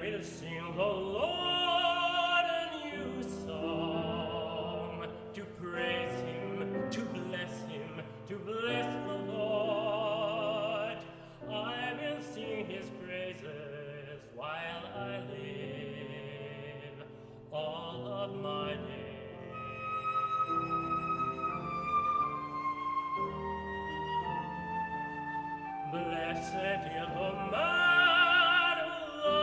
will sing the Lord a new song to praise him, to bless him, to bless the Lord. I will sing his praises while I live all of my days. Blessed is the man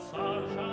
Sasha.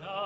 Lord,